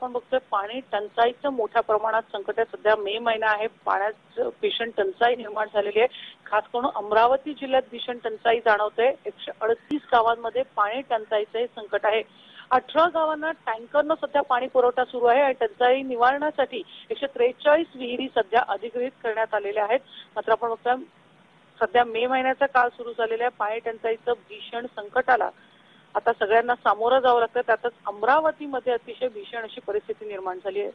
आपण बघतोय पाणी टंचाईचं मोठ्या प्रमाणात संकट आहे. सध्या मे महिना आहे पाण्याचं भीषण टंचाई निर्माण झालेली आहे. खास करून अमरावती जिल्ह्यात भीषण टंचाई जाणवते. एकशे अडतीस गावांमध्ये पाणी टंचाईचं हे संकट आहे. अठरा गावांना टँकरनं सध्या पाणी पुरवठा सुरू आहे आणि टंचाई निवारणासाठी एकशे त्रेचाळीस विहिरी सध्या अधिग्रहित करण्यात आलेल्या आहेत. मात्र आपण बघतोय सध्या मे महिन्याचा काळ सुरू झालेला आहे. पाणी टंचाईचं भीषण संकटाला आता सगळ्यांना सामोरं जावं लागतं. त्यातच अमरावतीमध्ये अतिशय भीषण अशी परिस्थिती निर्माण झाली आहे.